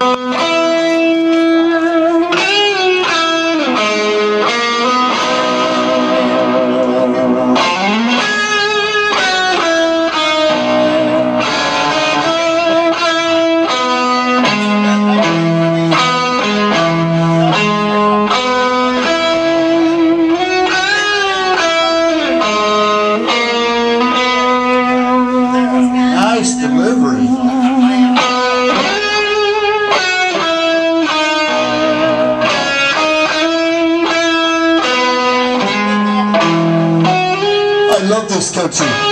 Nice I love this country.